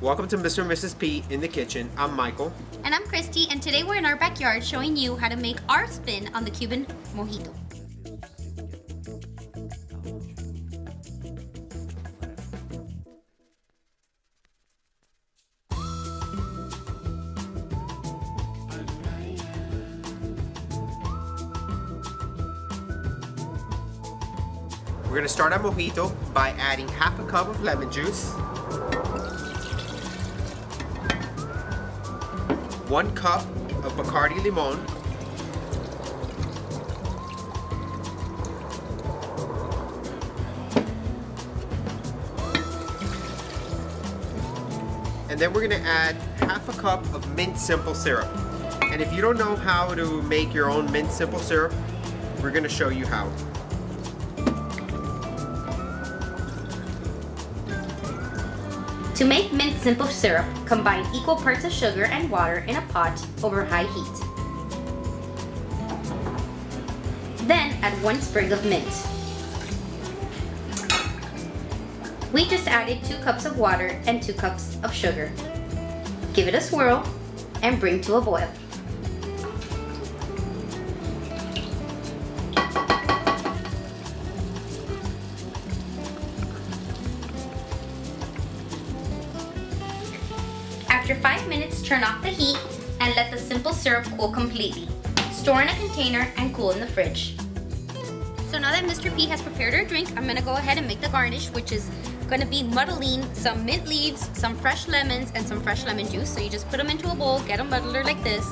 Welcome to Mr. and Mrs. P in the kitchen. I'm Michael. And I'm Christy, and today we're in our backyard showing you how to make our spin on the Cuban mojito. We're gonna start our mojito by adding half a cup of lemon juice, one cup of Bacardi Limon, and then we're gonna add half a cup of mint simple syrup. And if you don't know how to make your own mint simple syrup, we're gonna show you how. To make mint simple syrup, combine equal parts of sugar and water in a pot over high heat. Then add one sprig of mint. We just added 2 cups of water and 2 cups of sugar. Give it a swirl and bring to a boil. After 5 minutes, turn off the heat and let the simple syrup cool completely. Store in a container and cool in the fridge. So now that Mr. P has prepared our drink, I'm gonna go ahead and make the garnish, which is gonna be muddling some mint leaves, some fresh lemons, and some fresh lemon juice. So you just put them into a bowl, get a muddler like this,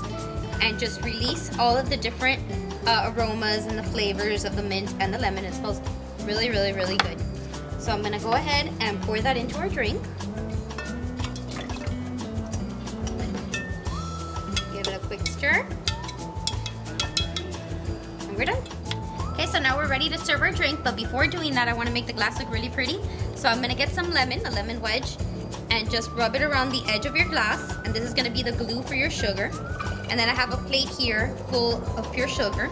and just release all of the different uh, aromas and the flavors of the mint and the lemon. It smells really, really, really good. So I'm gonna go ahead and pour that into our drink. Stir. And we're done. Okay, so now we're ready to serve our drink, but before doing that, I wanna make the glass look really pretty. So I'm gonna get some lemon, a lemon wedge, and just rub it around the edge of your glass. And this is gonna be the glue for your sugar. And then I have a plate here full of pure sugar.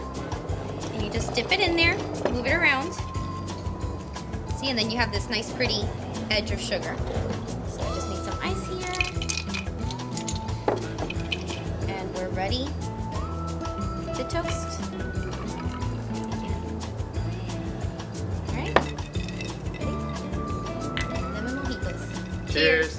And you just dip it in there, move it around. See, and then you have this nice pretty edge of sugar. Ready to toast. Alright. Ready? Lemon mojitos. Cheers.